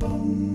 bum.